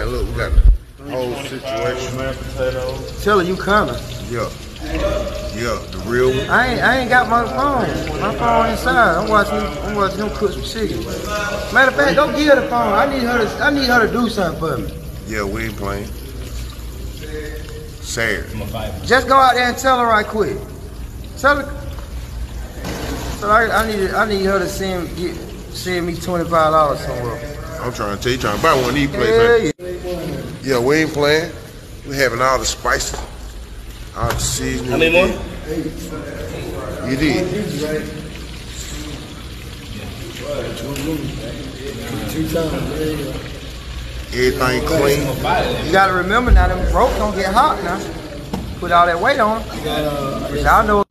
man, look, we got the whole situation. Mashed. Tell her you coming. Yeah. Yeah, the real one. I ain't, I ain't got my phone. My phone inside. I'm watching. I'm watching him cook some chicken. Matter of fact, go get her the phone. I need her to. I need her to do something for me. Yeah, we ain't playing. Sad. Just go out there and tell her right quick. Tell her. So I, I need. I need her to send get send me twenty five dollars somewhere. I'm trying to tell you, trying to buy one of these plates. Yeah, ain't yeah. Yeah, we ain't playing. We having all the spices, all the seasoning. How many more? You did. Everything clean. You gotta remember now, them ropes don't get hot now. Put all that weight on them. Uh, Y'all know